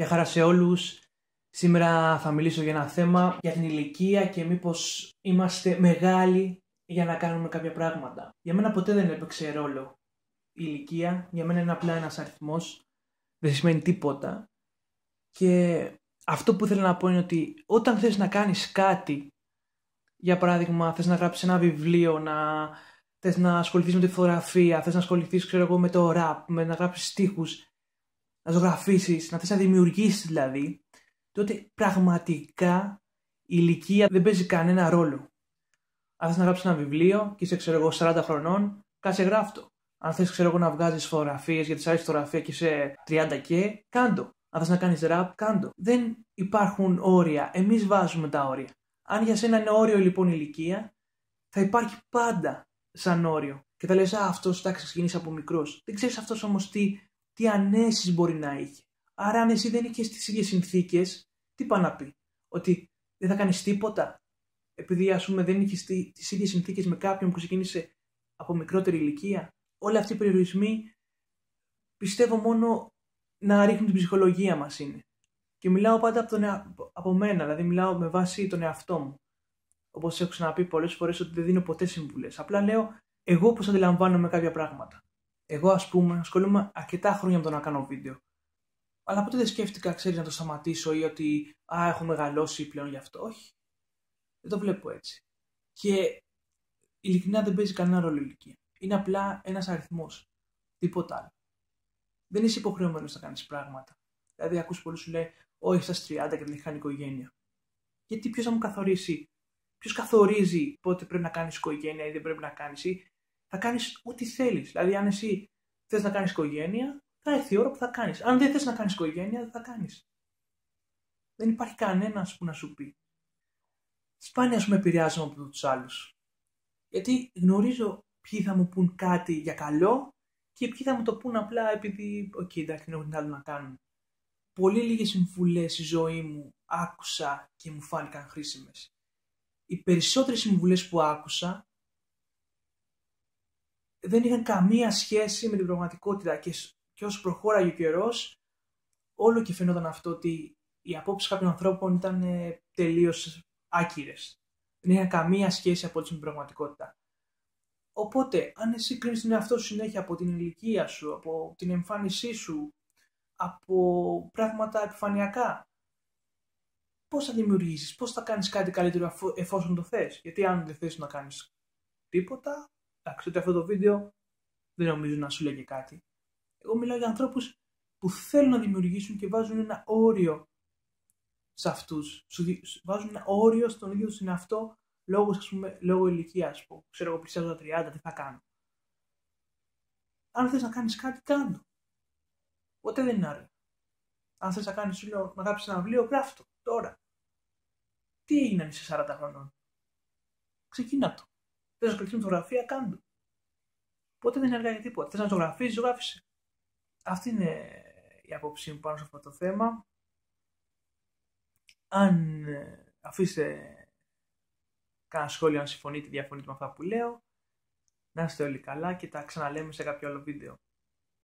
Γεια χαρά σε όλους. Σήμερα θα μιλήσω για ένα θέμα για την ηλικία και μήπως είμαστε μεγάλοι για να κάνουμε κάποια πράγματα. Για μένα ποτέ δεν έπαιξε ρόλο η ηλικία. Για μένα είναι απλά ένας αριθμός. Δεν σημαίνει τίποτα. Και αυτό που θέλω να πω είναι ότι όταν θες να κάνεις κάτι, για παράδειγμα θες να γράψεις ένα βιβλίο, να θες να ασχοληθείς με τη φωτογραφία, θες να ασχοληθείς ξέρω εγώ, με το rap, με να γράψεις στίχους, να ζωγραφίσεις, να θες να δημιουργήσεις δηλαδή, τότε πραγματικά η ηλικία δεν παίζει κανένα ρόλο. Αν θες να γράψεις ένα βιβλίο και είσαι ξέρω εγώ 40 χρονών, κάτσε γράφτο. Αν θες ξέρω εγώ να βγάζεις φωτογραφίες γιατί σε αρέσει φωτογραφία και είσαι 30 και, κάντο. Αν θες να κάνεις rap, κάντο. Δεν υπάρχουν όρια. Εμείς βάζουμε τα όρια. Αν για σένα είναι όριο λοιπόν η ηλικία, θα υπάρχει πάντα σαν όριο. Και θα λες, Α, αυτός εντάξει, ξεκινήσει από μικρός. Δεν ξέρεις αυτός όμως τι, τι ανέσεις μπορεί να είχε. Άρα, αν εσύ δεν είχες τις ίδιες συνθήκες, τι πάει να πει; Ότι δεν θα κάνεις τίποτα; Επειδή, ας πούμε, δεν είχες τις ίδιες συνθήκες με κάποιον που ξεκίνησε από μικρότερη ηλικία. Όλοι αυτοί οι περιορισμοί πιστεύω μόνο να ρίχνουν την ψυχολογία μας είναι. Και μιλάω πάντα από, τον, από μένα, δηλαδή μιλάω με βάση τον εαυτό μου. Όπως έχω ξαναπεί πολλές φορές ότι δεν δίνω ποτέ συμβουλές. Απλά λέω εγώ πώς αντιλαμβάνομαι κάποια πράγματα. Εγώ, ας πούμε, ασχολούμαι αρκετά χρόνια με το να κάνω βίντεο. Αλλά ποτέ δεν σκέφτηκα, ξέρεις, να το σταματήσω ή ότι Α, έχω μεγαλώσει πλέον γι' αυτό. Όχι. Δεν το βλέπω έτσι. Και ειλικρινά δεν παίζει κανένα ρόλο η ηλικία. Είναι απλά ένας αριθμός. Τίποτα άλλο. Δεν είσαι υποχρεωμένος να κάνεις πράγματα. Δηλαδή, ακούς πολλούς σου λέει, Όχι, στα 30 και δεν έχει κάνει οικογένεια. Γιατί ποιος θα μου καθορίσει Ποιος καθορίζει πότε πρέπει να κάνεις οικογένεια ή δεν πρέπει να κάνεις, ή θα κάνεις ό,τι θέλεις. Δηλαδή, αν εσύ θες να κάνεις οικογένεια, θα έρθει η ώρα που θα κάνεις. Αν δεν θες να κάνεις οικογένεια, δεν θα κάνεις. Δεν υπάρχει κανένας που να σου πει. Σπάνια, ας πούμε, επηρεάζομαι από τους άλλους. Γιατί γνωρίζω ποιοι θα μου πούν κάτι για καλό και ποιοι θα μου το πούν απλά επειδή, ok, okay, εντάξει, δεν έχουν άλλο να κάνουν. Πολύ λίγες συμβουλές στη ζωή μου άκουσα και μου φάνηκαν χρήσιμες οι περισσότερες συμβουλές που άκουσα δεν είχαν καμία σχέση με την πραγματικότητα και, και όσο προχώραγε ο καιρός, όλο και φαινόταν αυτό ότι οι απόψεις κάποιων ανθρώπων ήταν ε, τελείως άκυρες. Δεν είχαν καμία σχέση από την πραγματικότητα. Οπότε, αν εσύ κρίνεις τον εαυτό σου συνέχεια από την ηλικία σου, από την εμφάνισή σου, από πράγματα επιφανειακά, πώς θα δημιουργήσεις, πώς θα κάνεις κάτι καλύτερο εφόσον το θες; Γιατί αν δεν θες να κάνεις τίποτα, εντάξει, ότι αυτό το βίντεο δεν νομίζω να σου λέγει κάτι. Εγώ μιλάω για ανθρώπους που θέλουν να δημιουργήσουν και βάζουν ένα όριο σε αυτούς. Βάζουν ένα όριο στον ίδιο τους εαυτό λόγω, ας πούμε, λόγω ηλικίας. Ξέρω εγώ πλησιάζω τα 30, τι θα κάνω. Αν θες να κάνεις κάτι, κάνω. Ποτέ δεν είναι άρα. Αν θες να κάνεις, σου λέω, να γράψεις ένα βιβλίο, γράφει τώρα. Τι έγινε είσαι 40 χρονών. Ξεκίνα το. Θες να κλείσει φωτογραφία, κάντο. Πότε δεν αργά για τίποτα. Θες να ζωγραφίσεις, ζωγράφησε. Αυτή είναι η άποψή μου πάνω σε αυτό το θέμα. Αν ε, αφήσετε κανένα σχόλιο αν συμφωνείτε ή διαφωνείτε με αυτά που λέω, να είστε όλοι καλά και τα ξαναλέμε σε κάποιο άλλο βίντεο.